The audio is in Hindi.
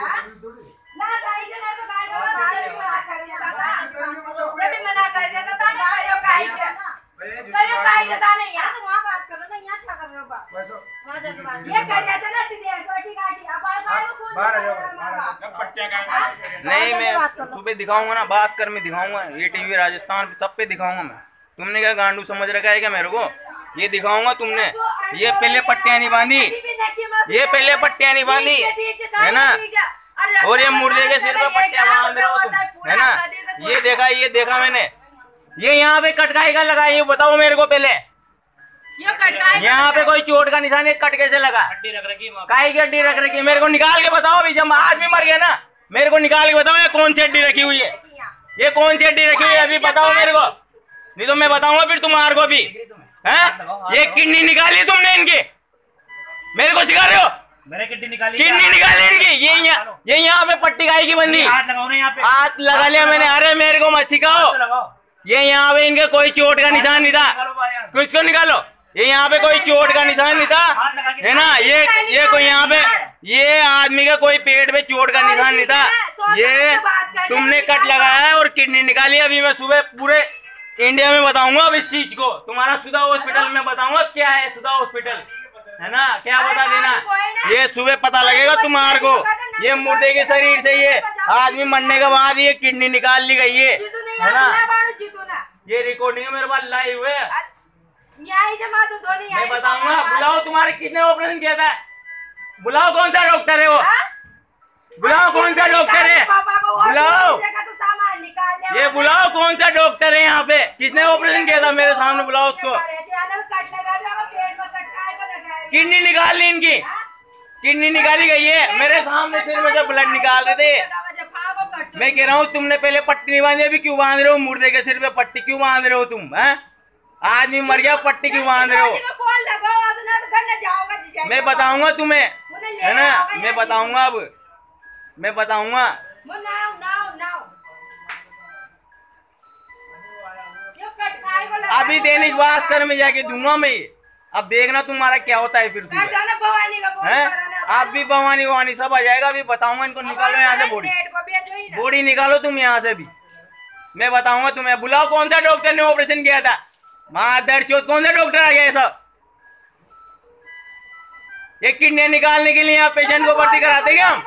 ना तो से मना कर था भी मना कर था ना से था नहीं यार वहाँ बात करो ना यहाँ क्या कर रहे हो बात वहाँ जाके बात ये कर दिया ना तेरे छोटी गाड़ी आ बाहर आ जाओ, नहीं मैं सुबह दिखाऊँगा ना भास्कर में दिखाऊँगा ये टीवी राजस्थान पे सब पे दिखाऊँगा मैं। तुमने क्या गांडू समझ रखा है क्या मेरे को? ये दिखाऊँगा तुमने ये पहले पट्टियाँ नहीं बांधी। ये पहले पट्टियाँ नहीं बांधी है ना? और ये मुर्दे के सिर पे पट्टियाँ बाँध रहे हो तुम है ना? ये देखा ये देखा मैंने। ये यहाँ पे कटकाई का लगा ये बताओ मेरे को पहले। यहाँ पे कोई चोट का निशान ये कट कैसे लगा। काई की हड्डी रख रखी मेरे को निकाल के बताओ अभी जब आदमी मर गया ना मेरे को निकाल के बताओ ये कौन सी हड्डी रखी हुई है? ये कौन सी हड्डी रखी हुई है? अभी बताओ मेरे को। नहीं तो मैं बताऊँगा फिर तुम्हारे को भी हैं? ये किडनी निकाली तुमने इनकी? मेरे को सिखा रहे हो? मेरे किड्नी निकाली किडनी निकाली इनकी। ये यहाँ ये यहाँ पे पट्टी गाई की बंदी। हाथ लगाओ ना यहाँ पे। हाथ लगा लिया मैंने। अरे मेरे को मत सिखाओ। ये यहाँ पे इनके कोई चोट का निशान नहीं था। कुछ को निकालो। ये यहाँ पे कोई चोट का निशान नहीं था। है ना? ये ये कोई यहाँ पे ये आदमी का कोई पेट में चोट का निशान नहीं था। ये तुमने कट लगाया है और किडनी निकाली। अभी मैं सुबह पूरे इंडिया में बताऊँगा अब इस चीज़ को। तुम्हारा सुधा हॉस्पिटल में बताऊँगा क्या है सुधा हॉस्पिटल। है ना? क्या बता देना? ये सुबह पता लगेगा तुम्हारे को। ये मुर्दे के शरीर से ये आदमी मरने के बाद ये किडनी निकाल ली गई है। है ना? ये रिकॉर्डिंग मेरे पास लाइव है। तू दोनों मैं बताऊँगा बुलाओ तुम्हारे किसने ऑपरेशन किया था? बुलाओ कौन सा डॉक्टर है वो? बुलाओ कौन सा डॉक्टर है? बुलाओ। ये बुलाओ कौन सा डॉक्टर है यहाँ पे? किसने ऑपरेशन किया था मेरे सामने बुलाओ उसको कट लगा जाओ पेट में कटकाए को लगाए किडनी निकाल ली इनकी। किडनी निकाली गई है। मेरे सामने सिर में से ब्लड निकाल रहे थे। मैं कह रहा हूँ, तुमने पहले पट्टी नहीं बांधी, अभी क्यों बाँध रहे हो? मुर्दे के सिर पे पट्टी क्यों बाँध रहे हो तुम, है? आदमी मर गया, पट्टी क्यों बाँध रहे हो? मैं बताऊँगा तुम्हें, है ना? मैं बताऊँगा अब। मैं बताऊँगा। अभी दैनिक भास्कर में जाके दूँगा मैं ये। अब देखना तुम्हारा क्या होता है फिर हैं? आप भी भवानी भवानी सब आ जाएगा अभी बताऊँगा इनको निकालो यहाँ से बोड़ी। बोड़ी निकालो तुम यहाँ से भी। मैं बताऊँगा तुम्हें बुलाओ कौन सा डॉक्टर ने ऑपरेशन किया था? माधर चौथ कौन सा डॉक्टर आ गया सब? ये किडनी निकालने के लिए आप पेशेंट को भर्ती कराते क्या हम?